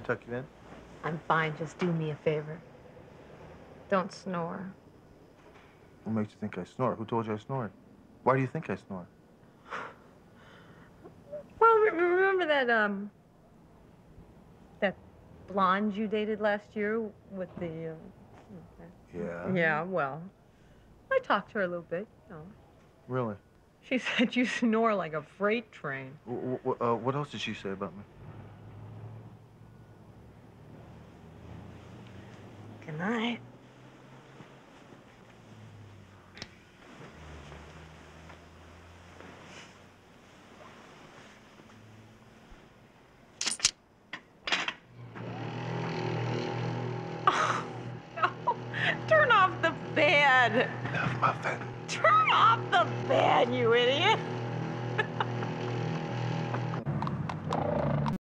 tuck you in? I'm fine. Just do me a favor. Don't snore. What makes you think I snore? Who told you I snored? Why do you think I snore? Well, re- remember that um that blonde you dated last year with the uh, Yeah. yeah. Well, I talked to her a little bit. You know. Really? She said you snore like a freight train. W- uh, what else did she say about me? Good night. Oh, no. Turn off the bed. Enough muffin. Turn off the bed, you idiot.